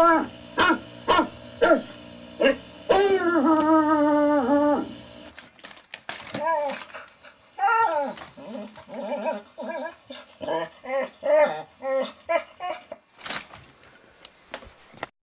Oh.